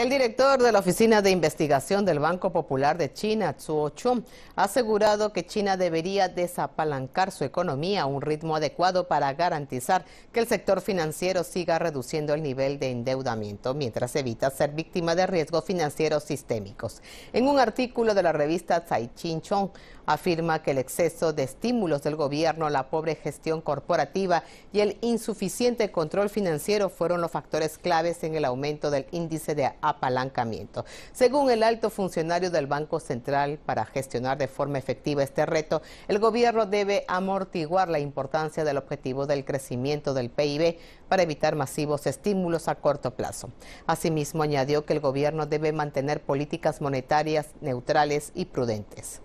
El director de la Oficina de Investigación del Banco Popular de China, Zhuo Chun, ha asegurado que China debería desapalancar su economía a un ritmo adecuado para garantizar que el sector financiero siga reduciendo el nivel de endeudamiento mientras evita ser víctima de riesgos financieros sistémicos. En un artículo de la revista Chin Chong, afirma que el exceso de estímulos del gobierno, la pobre gestión corporativa y el insuficiente control financiero fueron los factores claves en el aumento del índice de apalancamiento. Según el alto funcionario del Banco Central, para gestionar de forma efectiva este reto, el gobierno debe amortiguar la importancia del objetivo del crecimiento del PIB para evitar masivos estímulos a corto plazo. Asimismo, añadió que el gobierno debe mantener políticas monetarias neutrales y prudentes.